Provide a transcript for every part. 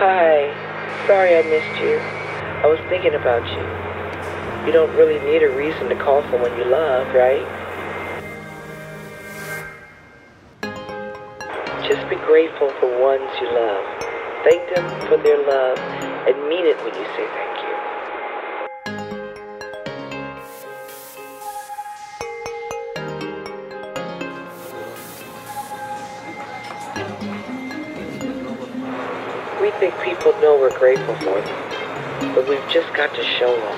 Hi. Sorry I missed you. I was thinking about you. You don't really need a reason to call someone you love, right? Just be grateful for ones you love. Thank them for their love and mean it when you say thank you. Think people know we're grateful for them, but we've just got to show them.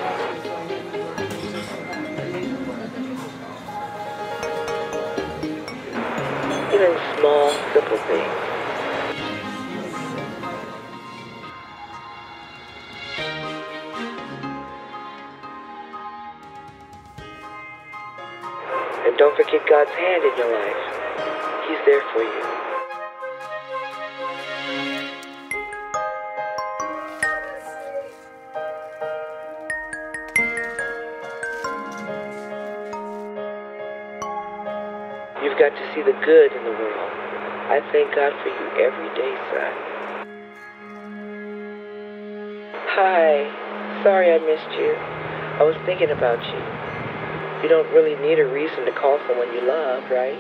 Even small, simple things. And don't forget God's hand in your life. He's there for you. You've got to see the good in the world. I thank God for you every day, son. Hi. Sorry I missed you. I was thinking about you. You don't really need a reason to call someone you love, right?